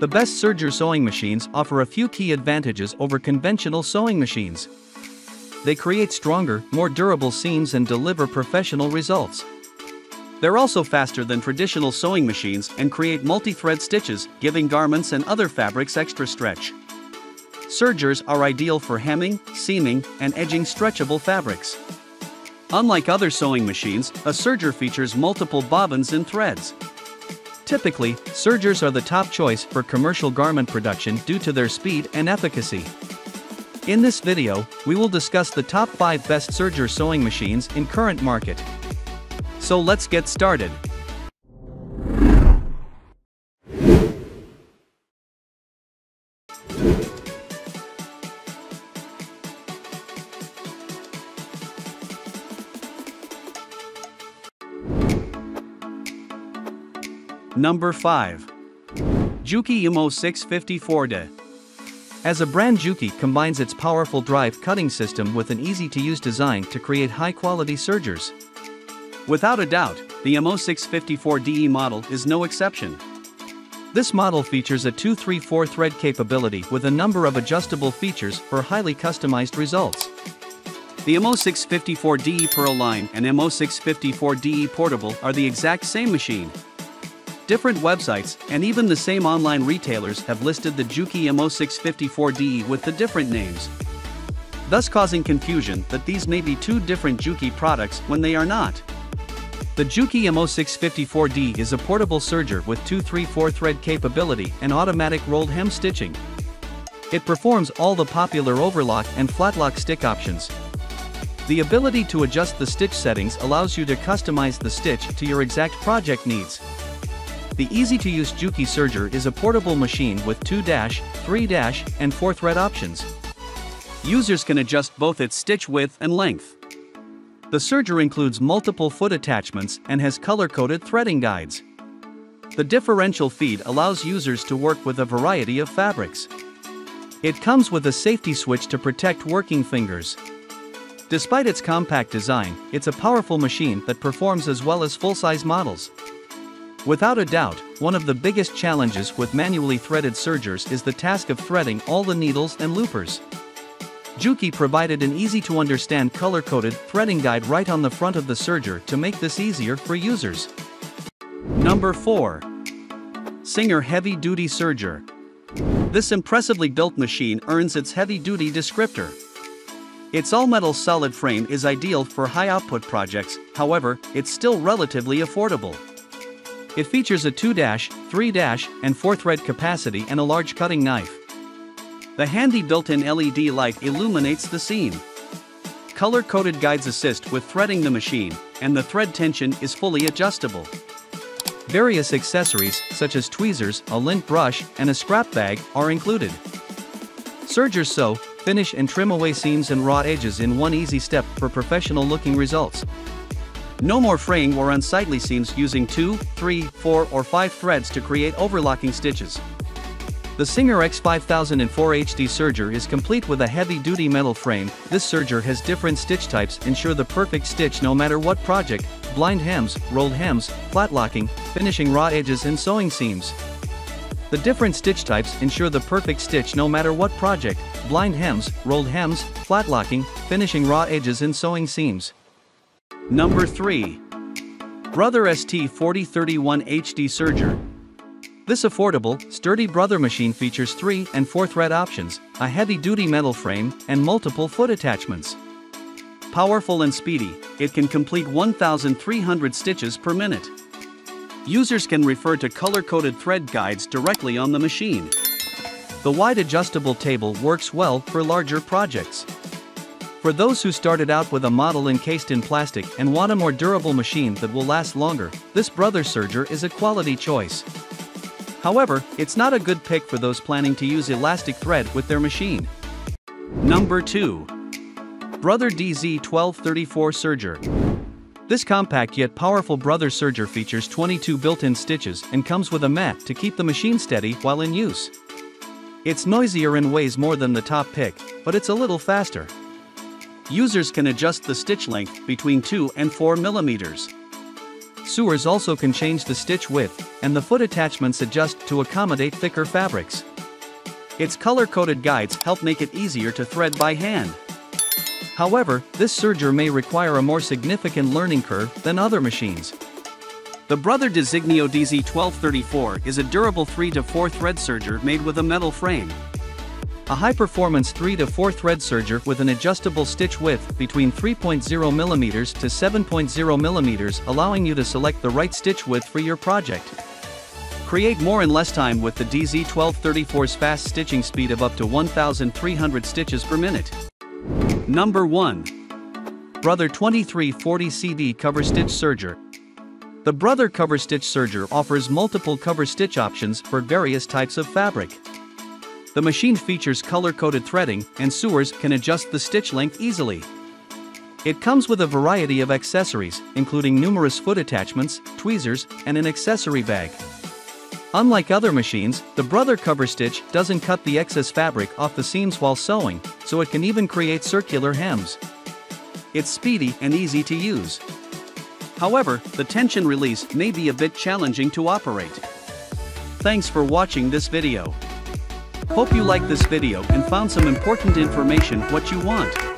The best serger sewing machines offer a few key advantages over conventional sewing machines. They create stronger, more durable seams and deliver professional results. They're also faster than traditional sewing machines and create multi-thread stitches, giving garments and other fabrics extra stretch. Sergers are ideal for hemming, seaming, and edging stretchable fabrics. Unlike other sewing machines, a serger features multiple bobbins and threads. Typically, sergers are the top choice for commercial garment production due to their speed and efficacy. In this video, we will discuss the top 5 best serger sewing machines in current market. So let's get started. Number 5. Juki MO 654D. As a brand Juki combines its powerful drive cutting system with an easy-to-use design to create high-quality sergers. Without a doubt, the MO654DE model is no exception. This model features a 234 thread capability with a number of adjustable features for highly customized results. The MO654DE Pearl line and MO654DE Portable are the exact same machine, Different websites, and even the same online retailers have listed the Juki MO654DE with the different names. Thus causing confusion that these may be two different Juki products when they are not. The Juki MO654D is a portable serger with 234 thread capability and automatic rolled hem stitching. It performs all the popular overlock and flatlock stick options. The ability to adjust the stitch settings allows you to customize the stitch to your exact project needs. The easy-to-use Juki Serger is a portable machine with 2 3 and 4 thread options. Users can adjust both its stitch width and length. The serger includes multiple foot attachments and has color-coded threading guides. The differential feed allows users to work with a variety of fabrics. It comes with a safety switch to protect working fingers. Despite its compact design, it's a powerful machine that performs as well as full-size models. Without a doubt, one of the biggest challenges with manually threaded sergers is the task of threading all the needles and loopers. Juki provided an easy-to-understand color-coded threading guide right on the front of the serger to make this easier for users. Number 4. Singer Heavy Duty Serger. This impressively built machine earns its heavy-duty descriptor. Its all-metal solid frame is ideal for high-output projects, however, it's still relatively affordable. It features a 2 3 and 4 thread capacity and a large cutting knife. The handy built-in LED light illuminates the seam. Color-coded guides assist with threading the machine, and the thread tension is fully adjustable. Various accessories, such as tweezers, a lint brush, and a scrap bag, are included. Sergers sew, finish and trim away seams and raw edges in one easy step for professional-looking results. No more fraying or unsightly seams using 2, 3, 4 or 5 threads to create overlocking stitches. The Singer X5004 HD serger is complete with a heavy-duty metal frame. This serger has different stitch types ensure the perfect stitch no matter what project, blind hems, rolled hems, flat locking, finishing raw edges and sewing seams. The different stitch types ensure the perfect stitch no matter what project, blind hems, rolled hems, flat locking, finishing raw edges and sewing seams. Number 3. Brother ST4031 HD Serger. This affordable, sturdy Brother machine features 3 and 4 thread options, a heavy-duty metal frame, and multiple foot attachments. Powerful and speedy, it can complete 1,300 stitches per minute. Users can refer to color-coded thread guides directly on the machine. The wide adjustable table works well for larger projects. For those who started out with a model encased in plastic and want a more durable machine that will last longer, this Brother Serger is a quality choice. However, it's not a good pick for those planning to use elastic thread with their machine. Number 2. Brother DZ1234 Serger. This compact yet powerful Brother Serger features 22 built-in stitches and comes with a mat to keep the machine steady while in use. It's noisier and weighs more than the top pick, but it's a little faster. Users can adjust the stitch length between 2 and 4 millimeters. Sewers also can change the stitch width, and the foot attachments adjust to accommodate thicker fabrics. Its color-coded guides help make it easier to thread by hand. However, this serger may require a more significant learning curve than other machines. The Brother Designio DZ1234 is a durable 3-4 thread serger made with a metal frame. A high-performance 3 to 4 thread serger with an adjustable stitch width between 3.0mm to 7.0mm allowing you to select the right stitch width for your project. Create more in less time with the DZ1234's fast stitching speed of up to 1,300 stitches per minute. Number 1. Brother 2340 CV Cover Stitch Serger. The Brother Cover Stitch Serger offers multiple cover stitch options for various types of fabric. The machine features color-coded threading, and sewers can adjust the stitch length easily. It comes with a variety of accessories, including numerous foot attachments, tweezers, and an accessory bag. Unlike other machines, the Brother cover stitch doesn't cut the excess fabric off the seams while sewing, so it can even create circular hems. It's speedy and easy to use. However, the tension release may be a bit challenging to operate. Thanks for watching this video. Hope you liked this video and found some important information what you want.